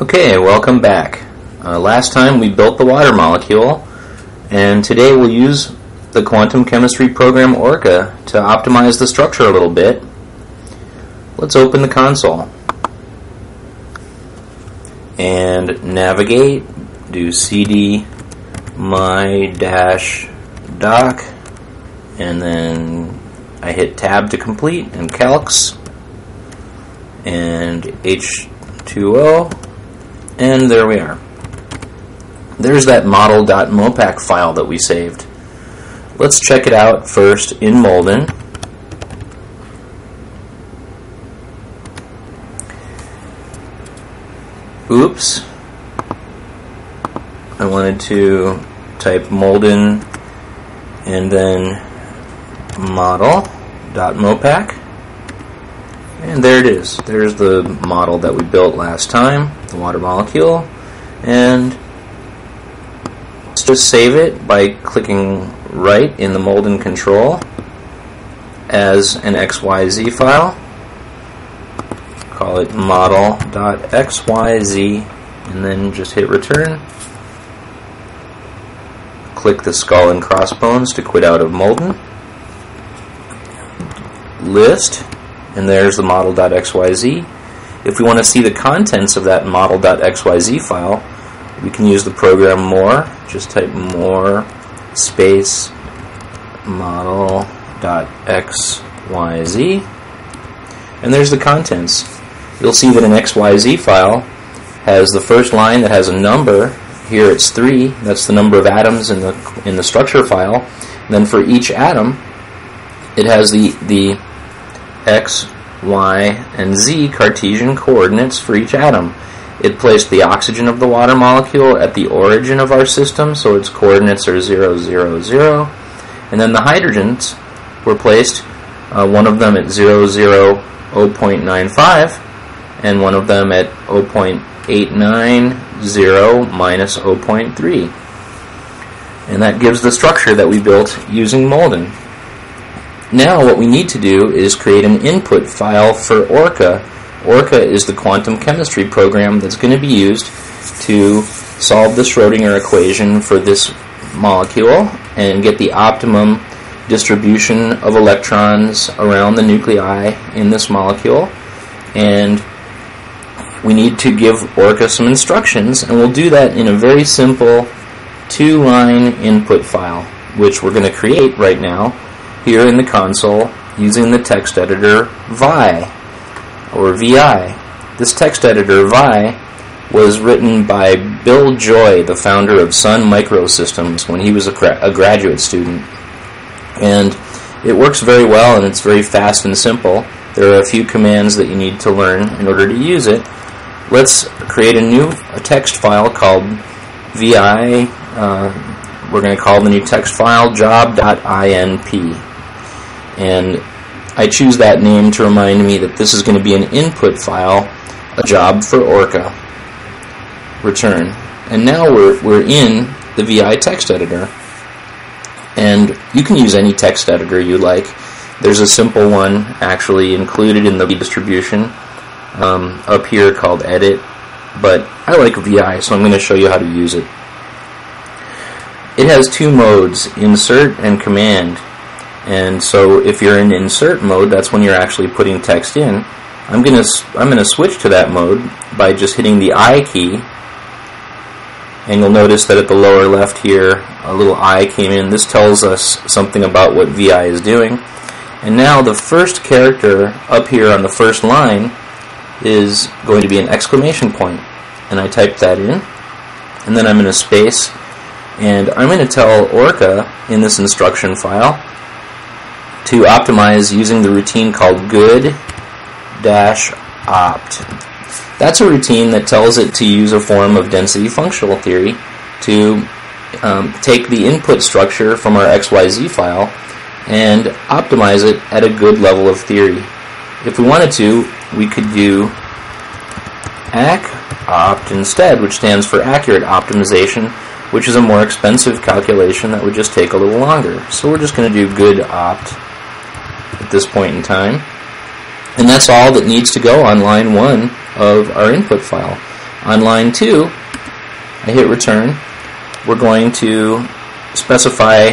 Okay, welcome back. Uh, last time we built the water molecule, and today we'll use the quantum chemistry program Orca to optimize the structure a little bit. Let's open the console and navigate, do cd my dash doc, and then I hit tab to complete and calcs and H2O and there we are. There's that model.mopac file that we saved. Let's check it out first in Molden. Oops. I wanted to type Molden and then model.mopac. And there it is. There's the model that we built last time, the water molecule. And let's just save it by clicking right in the Molden control as an XYZ file. Call it model.xyz and then just hit return. Click the skull and crossbones to quit out of Molden. List and there's the model.xyz. If we want to see the contents of that model.xyz file, we can use the program more. Just type more space model.xyz. And there's the contents. You'll see that an XYZ file has the first line that has a number. Here it's 3. That's the number of atoms in the in the structure file. And then for each atom, it has the the x, y, and z Cartesian coordinates for each atom. It placed the oxygen of the water molecule at the origin of our system, so its coordinates are 0, 0, 0. And then the hydrogens were placed, uh, one of them at 0, 0, 0.95, and one of them at 0.890 minus 0.3. And that gives the structure that we built using Molden. Now what we need to do is create an input file for Orca. Orca is the quantum chemistry program that's going to be used to solve the Schrodinger equation for this molecule and get the optimum distribution of electrons around the nuclei in this molecule. And we need to give Orca some instructions, and we'll do that in a very simple two-line input file, which we're going to create right now here in the console using the text editor Vi or VI. This text editor Vi was written by Bill Joy, the founder of Sun Microsystems, when he was a, gra- a graduate student. And it works very well and it's very fast and simple. There are a few commands that you need to learn in order to use it. Let's create a new a text file called VI. Uh, we're going to call the new text file job.inp and I choose that name to remind me that this is going to be an input file, a job for Orca. Return. And now we're, we're in the VI text editor. And you can use any text editor you like. There's a simple one actually included in the distribution um, up here called Edit. But I like VI, so I'm going to show you how to use it. It has two modes, Insert and Command. And so if you're in insert mode, that's when you're actually putting text in. I'm going to I'm going to switch to that mode by just hitting the I key. And you'll notice that at the lower left here, a little I came in. This tells us something about what VI is doing. And now the first character up here on the first line is going to be an exclamation point. And I type that in. And then I'm in a space. And I'm going to tell Orca in this instruction file to optimize using the routine called good dash opt. That's a routine that tells it to use a form of density functional theory to um, take the input structure from our XYZ file and optimize it at a good level of theory. If we wanted to, we could do ACK opt instead, which stands for accurate optimization, which is a more expensive calculation that would just take a little longer. So we're just going to do good opt this point in time. And that's all that needs to go on line one of our input file. On line 2, I hit return. We're going to specify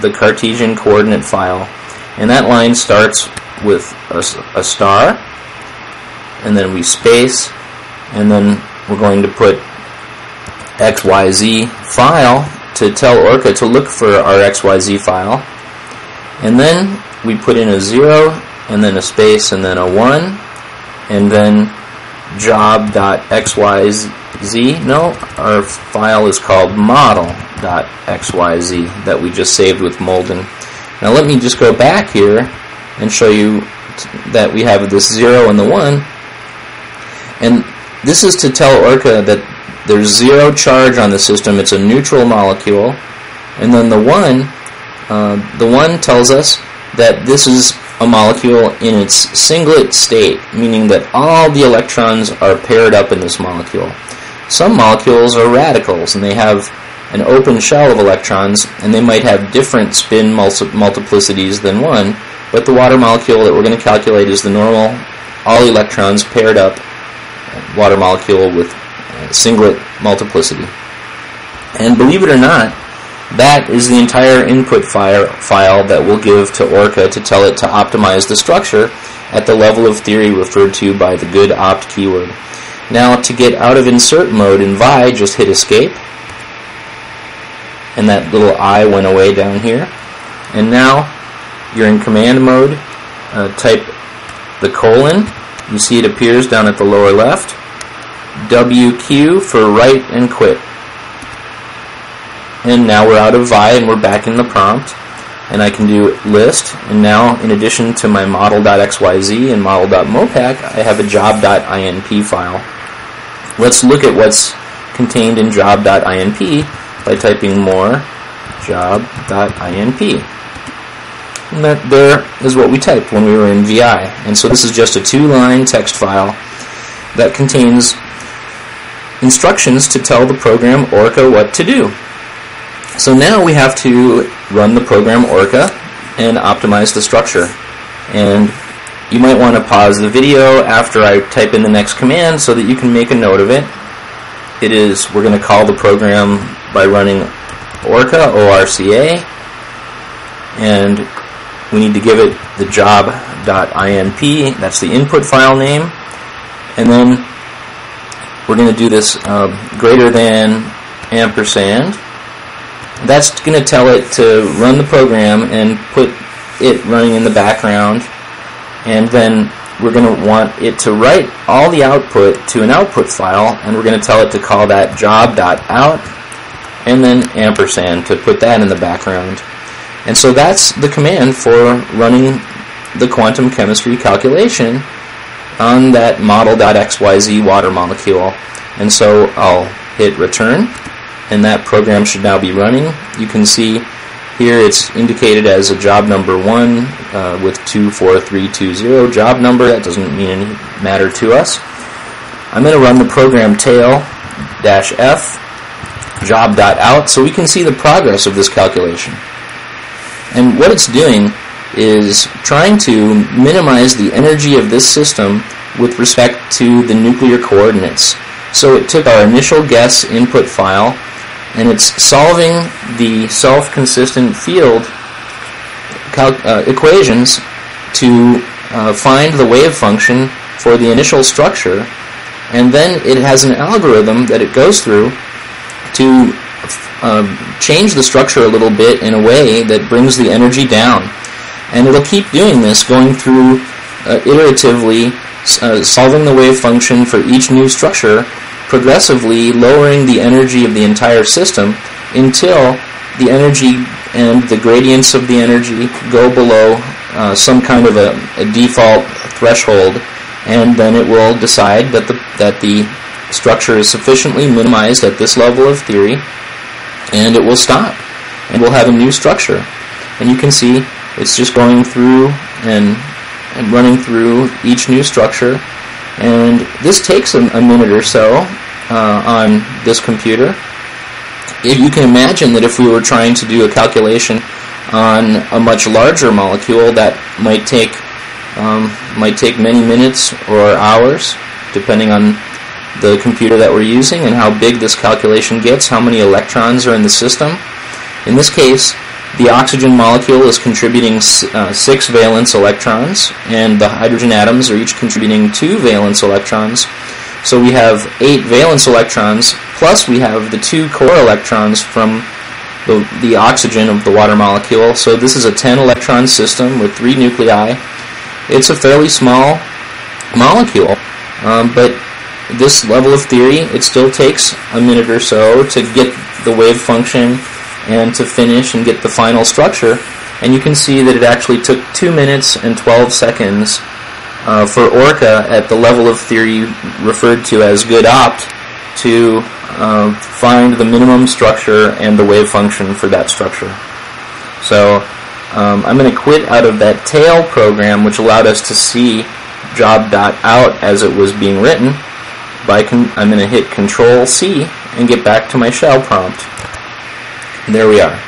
the Cartesian coordinate file. And that line starts with a, a star, and then we space, and then we're going to put XYZ file to tell Orca to look for our XYZ file. And then we put in a 0, and then a space, and then a 1, and then job.xyz. No, our file is called model.xyz that we just saved with Molden. Now let me just go back here and show you that we have this 0 and the 1. And this is to tell Orca that there's zero charge on the system. It's a neutral molecule. And then the 1, uh, the 1 tells us that this is a molecule in its singlet state, meaning that all the electrons are paired up in this molecule. Some molecules are radicals, and they have an open shell of electrons, and they might have different spin multiplicities than one, but the water molecule that we're going to calculate is the normal, all electrons paired up uh, water molecule with uh, singlet multiplicity. And believe it or not, that is the entire input file, that we'll give to Orca to tell it to optimize the structure at the level of theory referred to by the good opt keyword. Now to get out of insert mode in Vi, just hit escape. And that little I went away down here. And now you're in command mode. Uh, type the colon. You see it appears down at the lower left. WQ for write and quit and now we're out of vi and we're back in the prompt and I can do list and now in addition to my model.xyz and model.mopac I have a job.inp file. Let's look at what's contained in job.inp by typing more job.inp. And that there is what we typed when we were in VI. And so this is just a two-line text file that contains instructions to tell the program Orca what to do. So now we have to run the program Orca and optimize the structure. And you might want to pause the video after I type in the next command so that you can make a note of it. It is, we're going to call the program by running Orca, O-R-C-A, and we need to give it the job.inp, that's the input file name, and then we're going to do this uh, greater than ampersand, that's going to tell it to run the program and put it running in the background. And then we're going to want it to write all the output to an output file and we're going to tell it to call that job.out and then ampersand to put that in the background. And so that's the command for running the quantum chemistry calculation on that model.xyz water molecule. And so I'll hit return and that program should now be running. You can see here it's indicated as a job number 1 uh, with 24320 job number. That doesn't mean any matter to us. I'm going to run the program tail dash f job.out so we can see the progress of this calculation. And what it's doing is trying to minimize the energy of this system with respect to the nuclear coordinates. So it took our initial guess input file and it's solving the self-consistent field uh, equations to uh, find the wave function for the initial structure. And then it has an algorithm that it goes through to uh, change the structure a little bit in a way that brings the energy down. And it'll keep doing this going through uh, iteratively uh, solving the wave function for each new structure progressively lowering the energy of the entire system until the energy and the gradients of the energy go below uh, some kind of a, a, default threshold and then it will decide that the, that the structure is sufficiently minimized at this level of theory and it will stop and we'll have a new structure. And you can see it's just going through and, and running through each new structure. And this takes a, a minute or so uh, on this computer. If you can imagine that if we were trying to do a calculation on a much larger molecule, that might take um, might take many minutes or hours, depending on the computer that we're using and how big this calculation gets, how many electrons are in the system. In this case, the oxygen molecule is contributing uh, six valence electrons, and the hydrogen atoms are each contributing two valence electrons. So we have eight valence electrons, plus we have the two core electrons from the, the oxygen of the water molecule. So this is a 10 electron system with three nuclei. It's a fairly small molecule, um, but this level of theory, it still takes a minute or so to get the wave function and to finish and get the final structure. And you can see that it actually took 2 minutes and 12 seconds uh, for Orca at the level of theory referred to as good opt to uh, find the minimum structure and the wave function for that structure. So um, I'm going to quit out of that tail program which allowed us to see job.out as it was being written. By I'm going to hit Control C and get back to my shell prompt. There we are.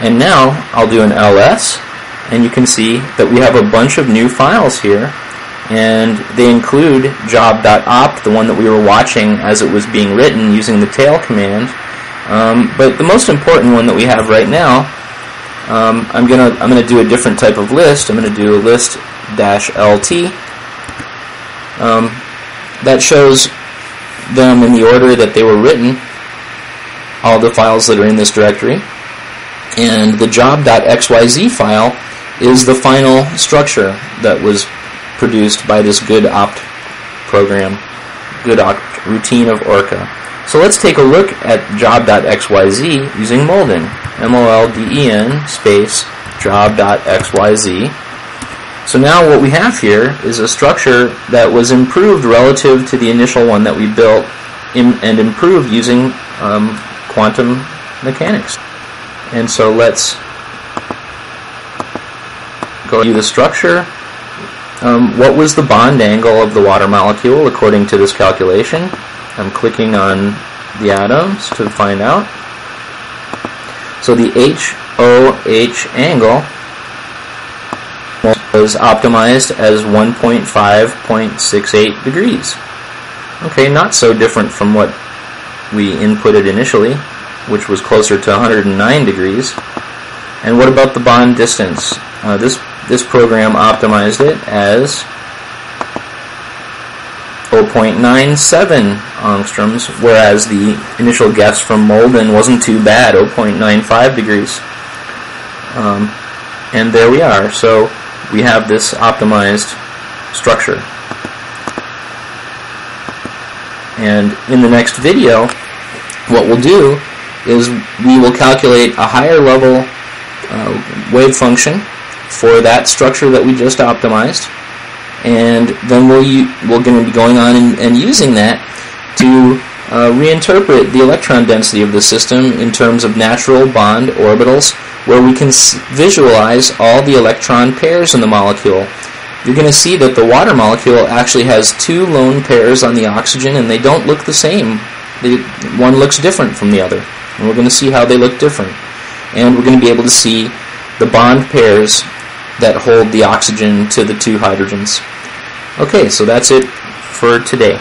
And now I'll do an ls and you can see that we have a bunch of new files here and they include job.opt, the one that we were watching as it was being written using the tail command. Um, but the most important one that we have right now, um, I'm gonna I'm gonna do a different type of list. I'm gonna do a list lt. Um, that shows them in the order that they were written, all the files that are in this directory. And the job.xyz file is the final structure that was produced by this good opt program, good opt routine of Orca. So let's take a look at job.xyz using Molden. M-O-L-D-E-N space job.xyz. So now what we have here is a structure that was improved relative to the initial one that we built in, and improved using um, quantum mechanics. And so let's go to the structure um, what was the bond angle of the water molecule according to this calculation? I'm clicking on the atoms to find out. So the HOH angle was optimized as 1.5.68 degrees. Okay, not so different from what we inputted initially, which was closer to 109 degrees. And what about the bond distance? Uh, this this program optimized it as 0.97 angstroms, whereas the initial guess from Molden wasn't too bad, 0.95 degrees. Um, and there we are. So we have this optimized structure. And in the next video, what we'll do is we will calculate a higher level uh, wave function for that structure that we just optimized. And then we'll we're going to be going on and, and using that to uh, reinterpret the electron density of the system in terms of natural bond orbitals, where we can visualize all the electron pairs in the molecule. You're going to see that the water molecule actually has two lone pairs on the oxygen, and they don't look the same. They, one looks different from the other, and we're going to see how they look different. And we're going to be able to see the bond pairs that hold the oxygen to the two hydrogens. Okay, so that's it for today.